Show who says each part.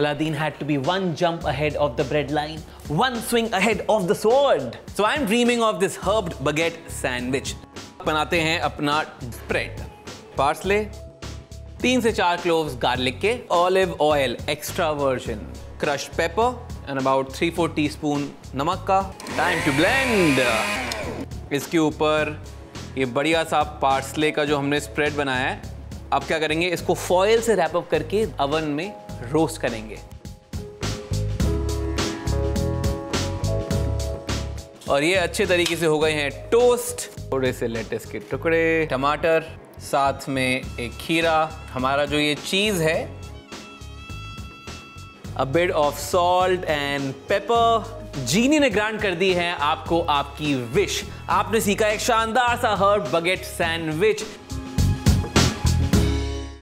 Speaker 1: Aladdin had to be one jump ahead of the bread line, one swing ahead of the sword. So I'm dreaming of this herbed baguette sandwich. बनाते हैं अपना spread. Parsley, तीन से चार cloves garlic के olive oil extra virgin crush pepper and about three four teaspoon नमक का time to blend इसके ऊपर ये बढ़िया सा पार्सले का जो हमने स्प्रेड बनाया है अब क्या करेंगे इसको फॉयल से रैप अप करके अवन में रोस्ट करेंगे। और ये अच्छे तरीके से हो गए हैं टोस्ट। थोड़े से लेटेस के टुकड़े, टमाटर, साथ में एक खीरा। हमारा जो ये चीज़ है a bit of salt and pepper genie ने ग्रांट कर दी है आपको आपकी विश। आपने सीखा एक शानदार सा हर्ब बगेट सैंडविच।